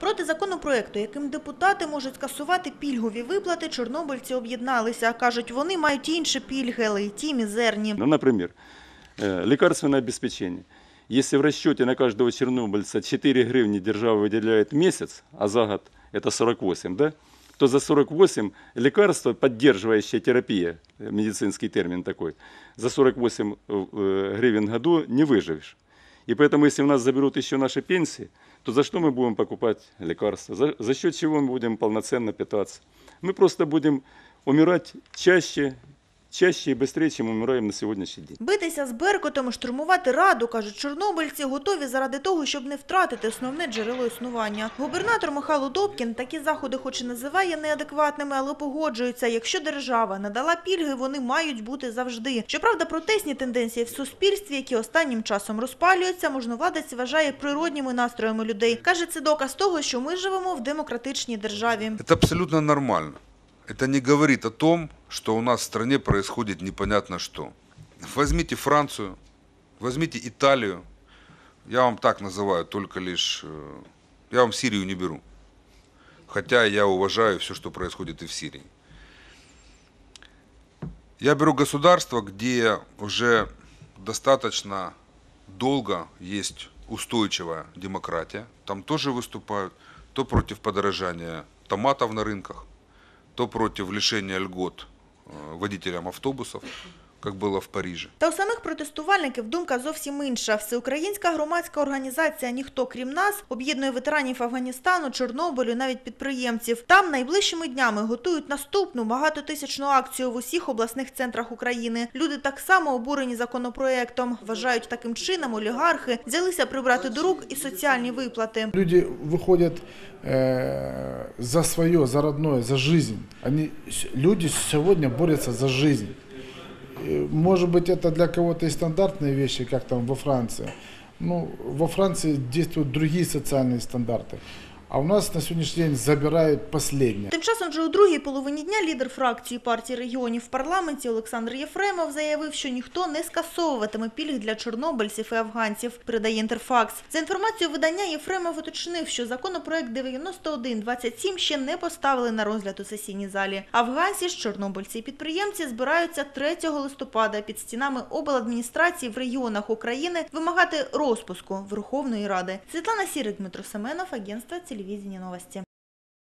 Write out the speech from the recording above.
Проти законопроекту, яким депутати можуть скасувати пільгові виплати, чорнобильці об'єдналися. Кажуть, вони мають інші пільги, але й ті мізерні. Ну, например, э, лекарственное обеспечение. Если в расчете на каждого чернобыльца 4 гривни держава выделяет в месяц, а за год это 48, да, то за 48 лекарства, поддерживающая терапия, э, медицинский термин такой, за 48 э, гривен в году не выживешь. И поэтому, если у нас заберут еще наши пенсии, то за что мы будем покупать лекарства? За, за счет чего мы будем полноценно питаться? Мы просто будем умирать чаще, чаще и быстрее, чем умираем на сегодняшний день. Битися з Беркутом і штурмувати раду, кажуть чорнобильці, готові заради того, щоб не втратити основне джерело існування. Губернатор Михайло Добкін такі заходи хоч і називає неадекватними, але погоджується, якщо держава надала пільги, вони мають бути завжди. Щоправда, протестні тенденції в суспільстві, які останнім часом розпалюються, можновладець вважає природніми настроями людей. Каже, це доказ того, що ми живемо в демократичній державі. Это абсолютно нормально. Это не говорит о том, что у нас в стране происходит непонятно что. Возьмите Францию, возьмите Италию. Я вам так называю, только лишь... э, Я вам Сирию не беру. Хотя я уважаю все, что происходит и в Сирии. Я беру государство, где уже достаточно долго есть устойчивая демократия. Там тоже выступают то против подорожания томатов на рынках, то против лишения льгот водителям автобусов, как было в Париже. Та у самих протестувальників думка зовсім інша. Всеукраїнська громадська організація «Ніхто крім нас» об'єднує ветеранів Афганістану, Чорнобилю, навіть підприємців. Там найближчими днями готують наступну багатотисячну акцію в усіх обласних центрах України. Люди так само обурені законопроектом. Вважають, таким чином олігархи взялися прибрати до рук і соціальні виплати. Люди выходят э, за свое, за родное, за жизнь. Они, с- люди сегодня борются за жизнь. И, Может быть, это для кого-то и стандартные вещи, как там во Франции. Ну, во Франции действуют другие социальные стандарты. А у нас на сегодняшний день забирают последнее. Тим часом вже у другій половині дня лідер фракції партії регіонів в парламенті Олександр Єфремов заявив, що ніхто не скасовуватиме пільг для чорнобильців і афганців, передає Інтерфакс. За інформацією видання Єфремов уточнив, що законопроект 9127 ще не поставили на розгляд у сесійній залі. Афганці ж, чорнобильці і підприємці збираються 3 листопада під стінами обладміністрації в регіонах України вимагати розпуску Верховної Ради. Світлана Сірик, Дмитро Семенов, агентство телевізії новості.